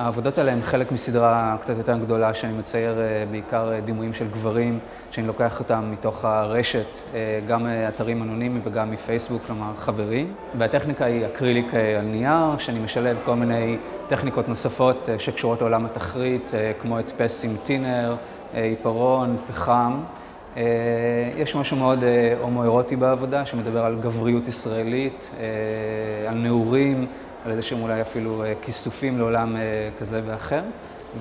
העבודות האלה הן חלק מסדרה קצת יותר גדולה, שאני מצייר בעיקר דימויים של גברים, שאני לוקח אותם מתוך הרשת, גם אתרים אנונימיים וגם מפייסבוק, כלומר חברים. והטכניקה היא אקריליק על נייר, שאני משלב כל מיני טכניקות נוספות שקשורות לעולם התחריט, כמו הדפס עם טינר, עיפרון, פחם. יש משהו מאוד הומואירוטי בעבודה, שמדבר על גבריות ישראלית, על נעורים, על איזה שהם אולי אפילו כיסופים לעולם כזה ואחר.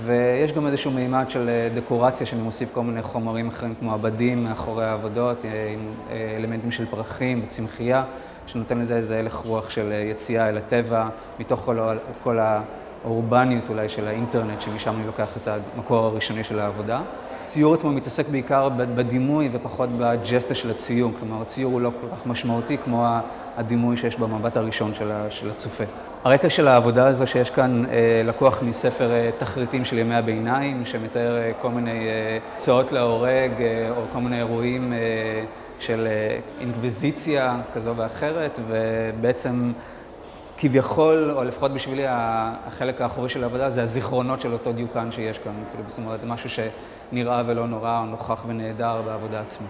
ויש גם איזשהו מימד של דקורציה, שאני מוסיף כל מיני חומרים אחרים, כמו עבדים מאחורי העבודות, עם אלמנטים של פרחים וצמחייה, שנותן לזה איזה הלך רוח של יציאה אל הטבע, מתוך כל האורבניות אולי של האינטרנט, שמשם אני לוקח את המקור הראשוני של העבודה. הציור עצמו מתעסק בעיקר בדימוי ופחות בג'סטה של הציור, כלומר הציור הוא לא כל כך משמעותי כמו הדימוי שיש במבט הראשון של הצופה. הרקע של העבודה הזו שיש כאן לקוח מספר תחריטים של ימי הביניים, שמתאר כל מיני צואות להורג או כל מיני אירועים של אינקוויזיציה כזו ואחרת, ובעצם כביכול, או לפחות בשבילי, החלק האחורי של העבודה זה הזיכרונות של אותו דיוקן שיש כאן. זאת אומרת, משהו שנראה ולא נורא, או נוכח ונהדר בעבודה עצמה.